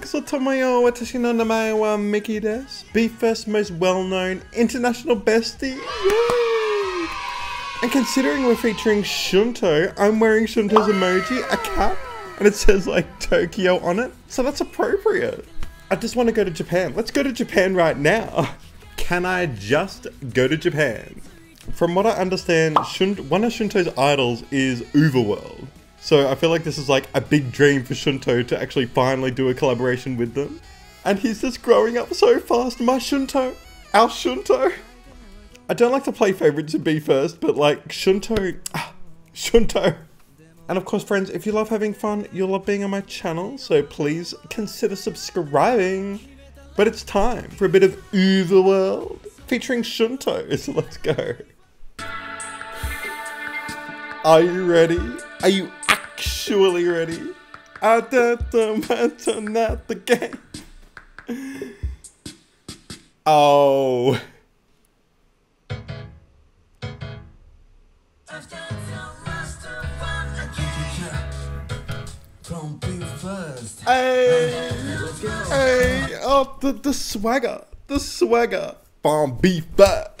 Hakuso Tomoyo Watashi no namae wa Miki desu. BE:FIRST most well-known international bestie. And considering we're featuring Shunto, I'm wearing Shunto's emoji, a cap, and it says like Tokyo on it. So that's appropriate. I just want to go to Japan. Let's go to Japan right now. Can I just go to Japan? From what I understand, one of Shunto's idols is UVERworld. So I feel like this is like a big dream for Shunto to actually finally do a collaboration with them. And he's just growing up so fast, my Shunto, our Shunto. I don't like to play favorites and first, but like Shunto, ah, Shunto. And of course, friends, if you love having fun, you'll love being on my channel, so please consider subscribing. But it's time for a bit of UVERworld featuring Shunto, so let's go. Are you ready? Are you actually ready? I the mental, not the game. Oh. Hey, hey, oh, the, the swagger, the swagger. Bomb beef back.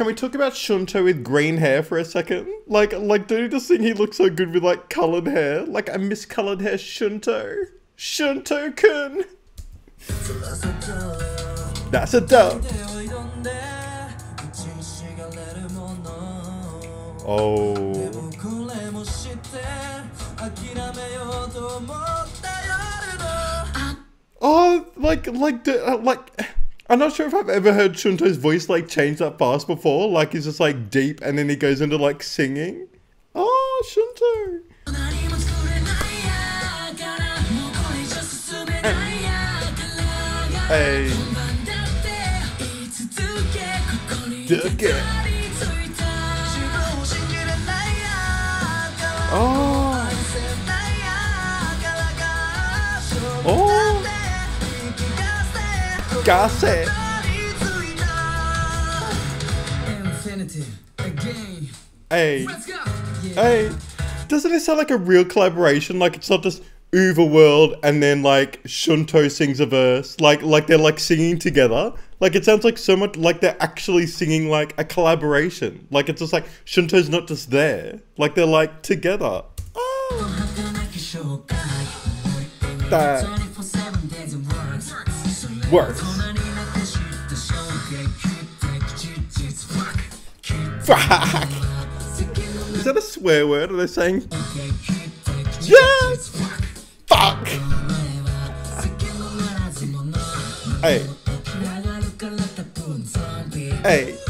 can we talk about Shunto with green hair for a second? Like, like, don't you just think he looks so good with, like, coloured hair? Like, I miss coloured hair Shunto. Shunto-kun! That's a dub. Oh. Oh, like, like, uh, like, I'm not sure if I've ever heard Shunto's voice like change that fast before. Like he's just like deep and then he goes into like singing. Oh, Shunto. Hey. Ah. Oh. Oh gossip. Hey. Hey. Doesn't it sound like a real collaboration? Like it's not just UVERworld and then like Shunto sings a verse. Like like they're like singing together. Like it sounds like so much like they're actually singing like a collaboration. Like it's just like Shunto's not just there. Like they're like together. Oh. That worse. Fuck! Is that a swear word? Are they saying? Yes! Fuck! Hey. Hey.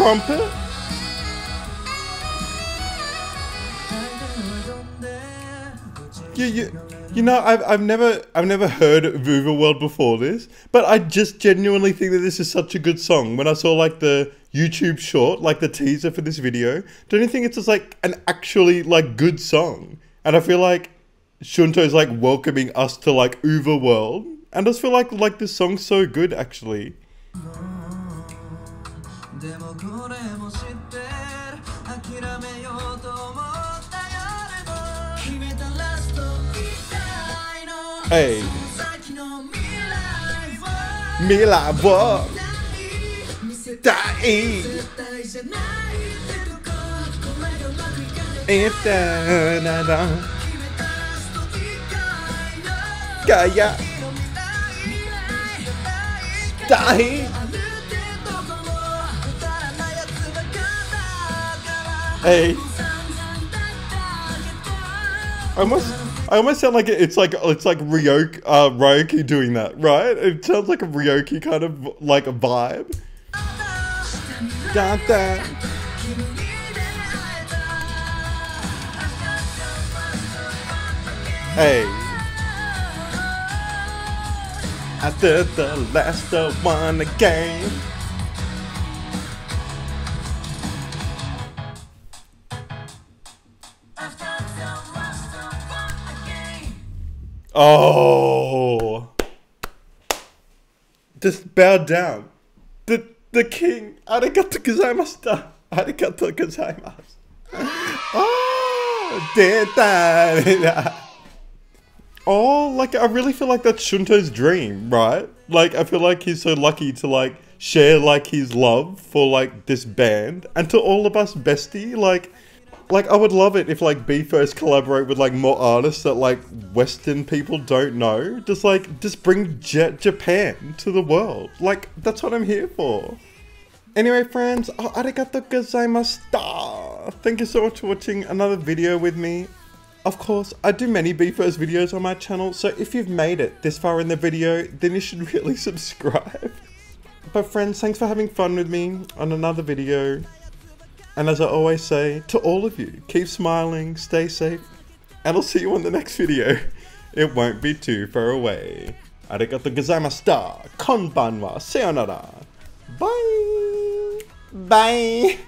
trumpet. You, you, you know, I've, I've never I've never heard of World before this, but I just genuinely think that this is such a good song. When I saw like the YouTube short, like the teaser for this video, don't you think it's just like an actually like good song? And I feel like Shunto's like welcoming us to like UVERworld, and I just feel like like this song's so good actually. でもこれも知ってる諦めようと思った夜の決めたラスト Hey, 先の未来を Mila, what? 見せ Die. 絶対じゃないってとここれがうまくいかない If da da da. 決めたらスト以 Hey. I almost, I almost sound like it's like it's like Ryoki, uh, Ryoki doing that, right? It sounds like a Ryoki kind of like a vibe. Dun, that. Hey. I did the last one again. Oh. Just bow down. The the king. Arigato gozaimashita. Arigato gozaimasu. Oh. Oh, like I really feel like that's Shunto's dream, right? Like I feel like he's so lucky to like share like his love for like this band and to all of us bestie, like like I would love it if like BE:FIRST collaborate with like more artists that like Western people don't know. Just like just bring J- Japan to the world. Like that's what I'm here for. Anyway, friends, oh, arigato gozaimashita. Thank you so much for watching another video with me. Of course, I do many BE:FIRST videos on my channel, so if you've made it this far in the video, then you should really subscribe. But friends, thanks for having fun with me on another video. And as I always say, to all of you, keep smiling, stay safe, and I'll see you on the next video. It won't be too far away. Arigato gozaimashita. Konbanwa. Sayonara. Bye. Bye.